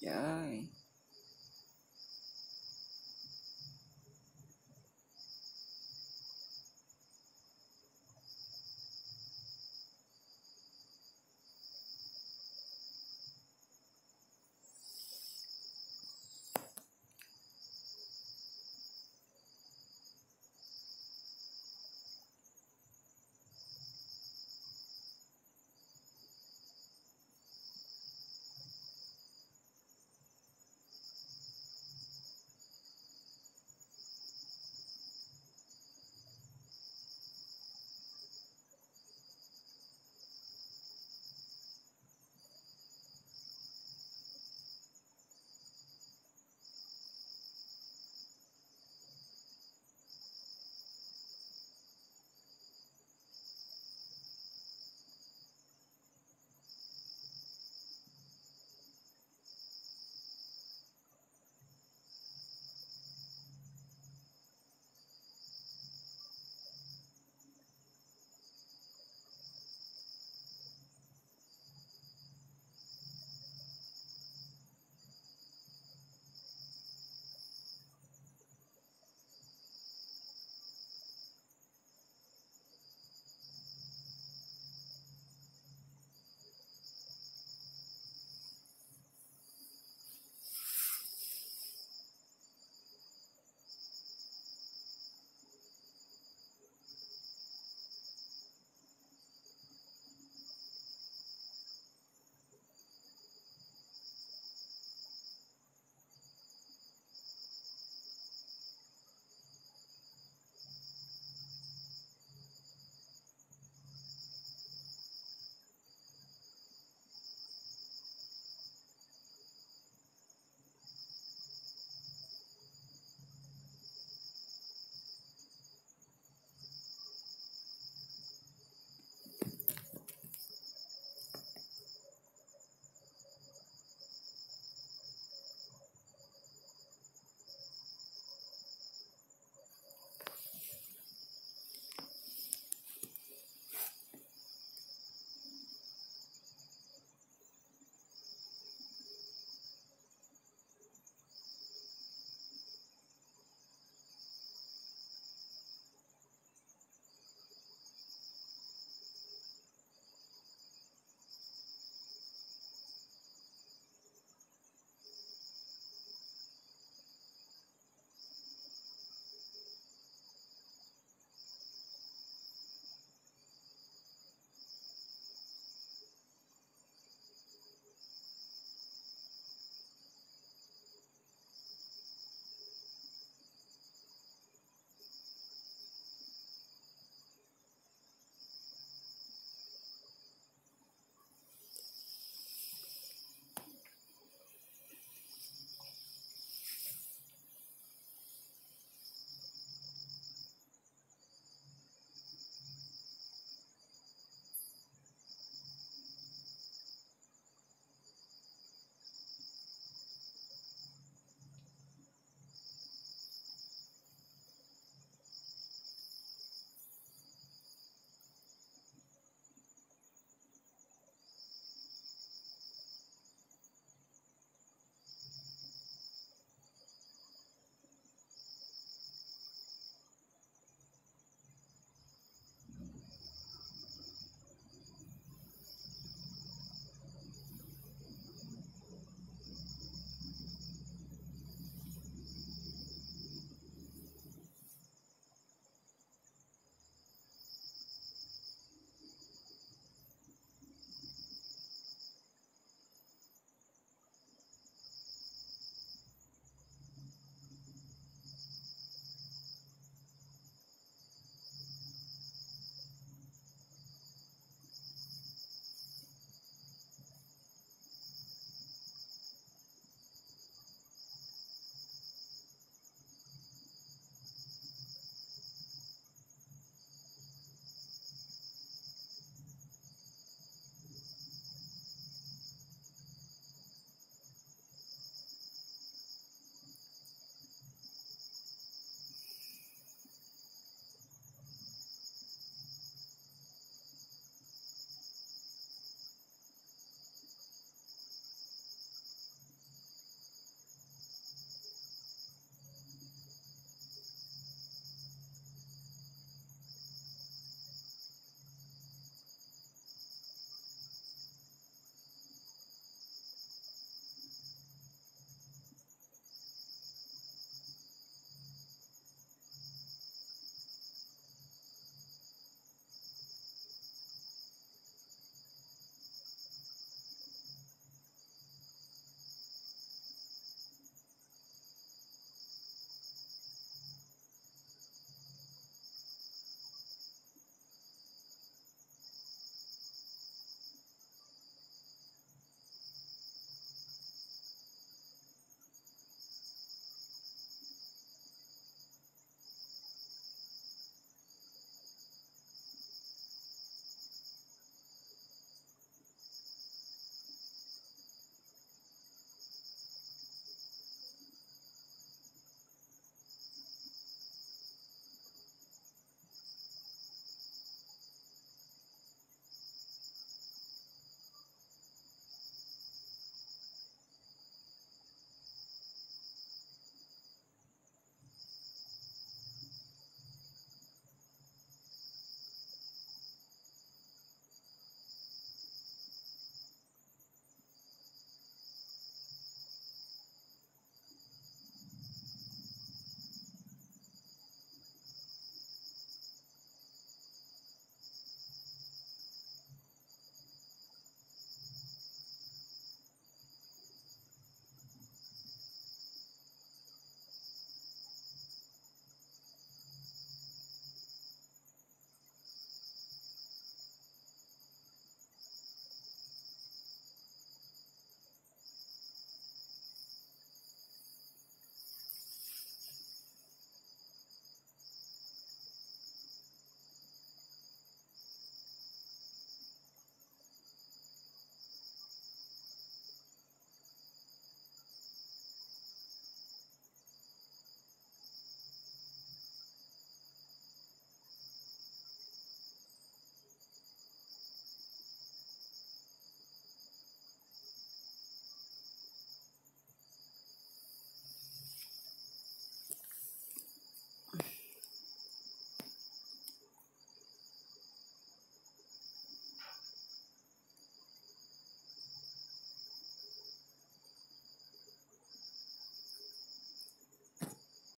Yan.